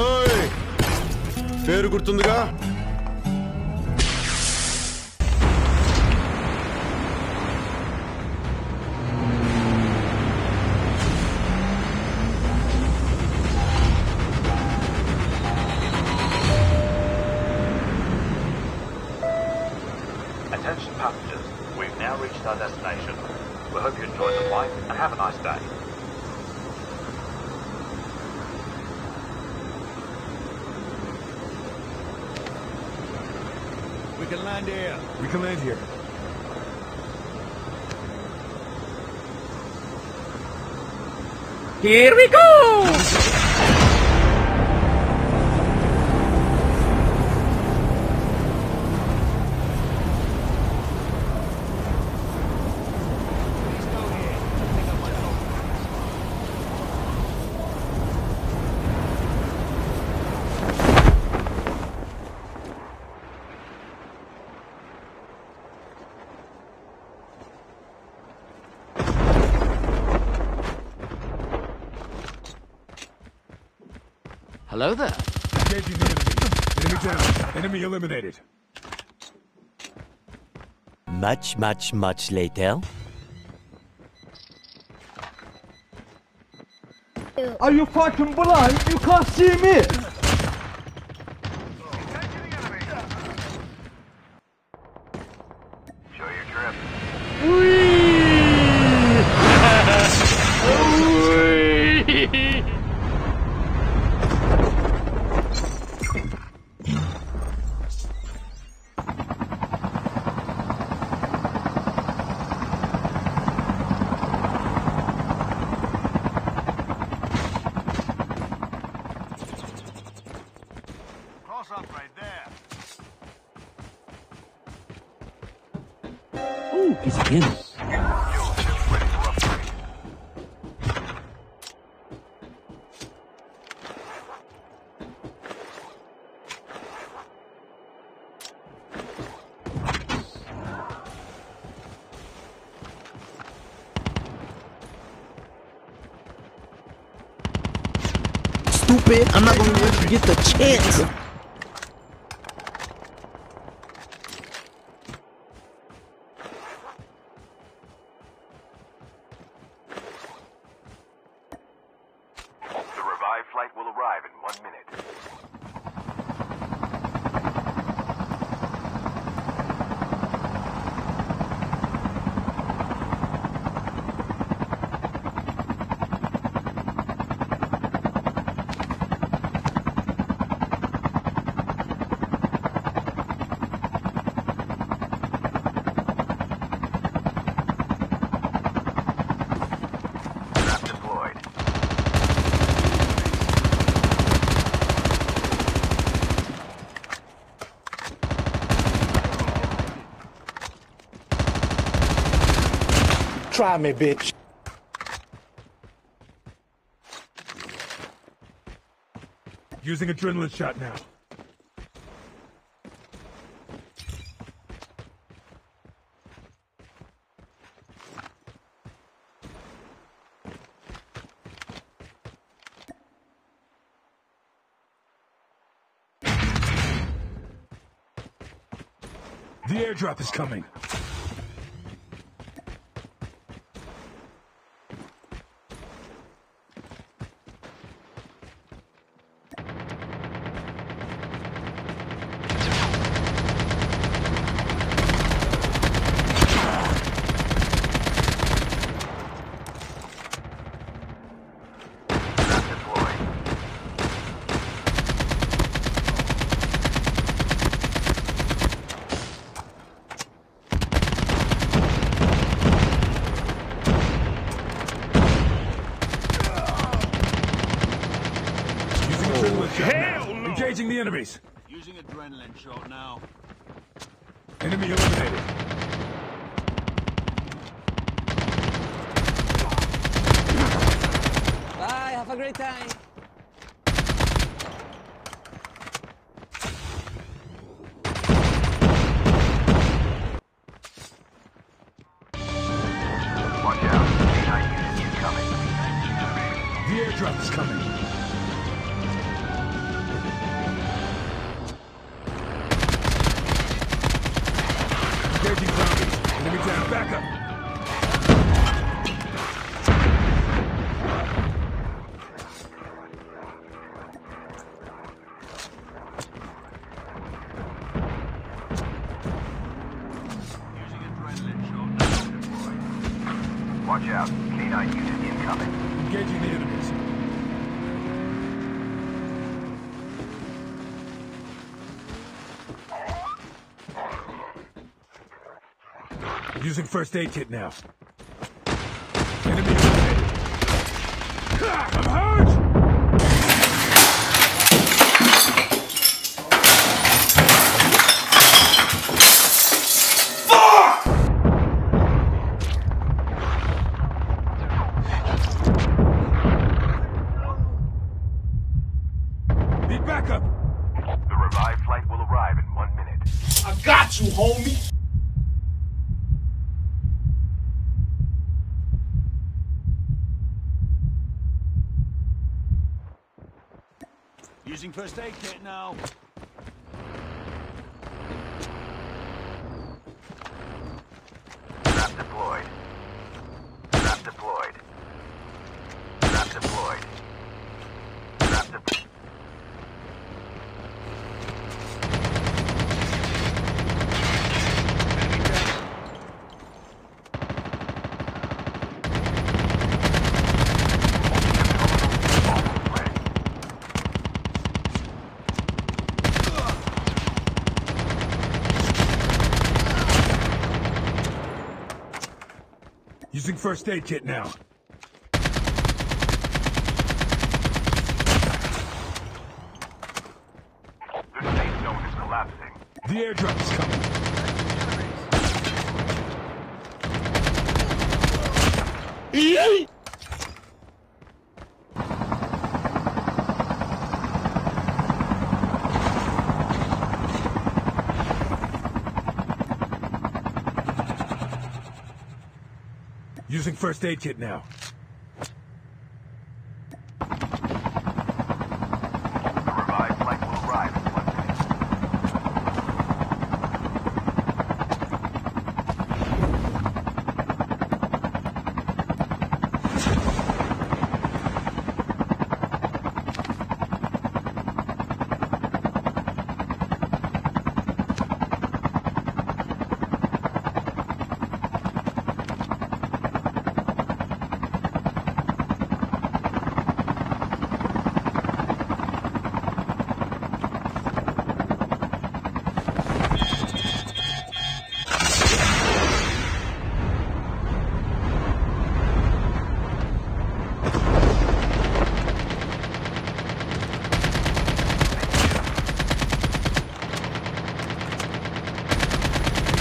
ఓయ్ పేరు గుర్తుందిగా Attention passengers, we've now reached our destination. We hope you enjoyed the flight and have a nice day. Can land here. We can land here. Here we go! Hello there. Engaging the enemy. Enemy down. Enemy eliminated. Much, much, much later. Are you fucking blind? You can't see me! Stupid! I'm not gonna let you get the chance. The revived flight will arrive in one minute. Trap deployed. Try me, bitch. Using adrenaline shot now. The airdrop is coming. Using adrenaline shot now. Engaging the enemies. Using adrenaline shot now. Enemy eliminated. Bye, have a great time. Using first aid kit now. Enemy eliminated. I'm hurt! Need backup! The revived flight will arrive in one minute. I got you, homie. Using first aid kit now. First aid kit now. The safe zone is collapsing. The airdrop is coming. Using first aid kit now. The revived flight will arrive in one minute.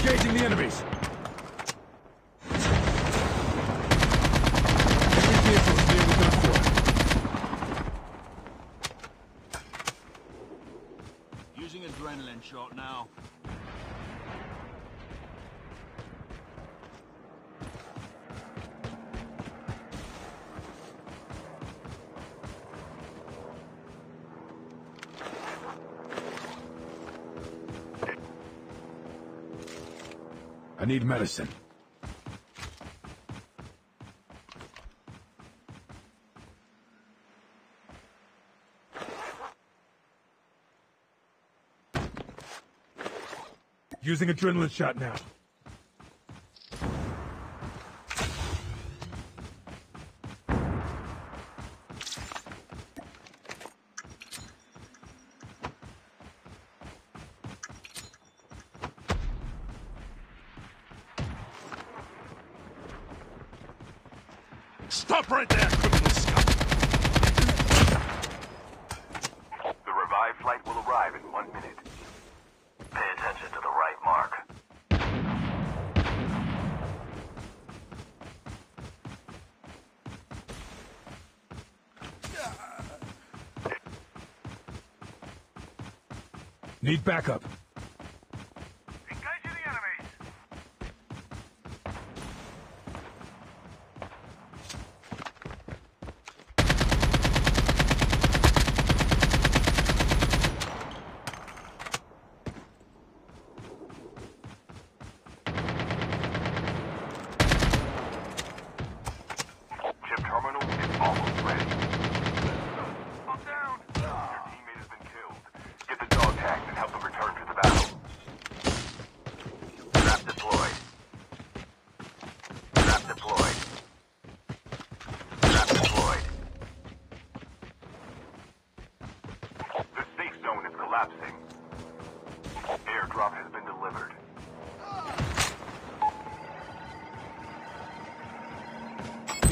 Engaging the enemies. Every vehicle is near the gun Using shot now. I need medicine. Using adrenaline shot now. Stop right there, criminal scum. The revived flight will arrive in one minute. Pay attention to the right mark. Need backup.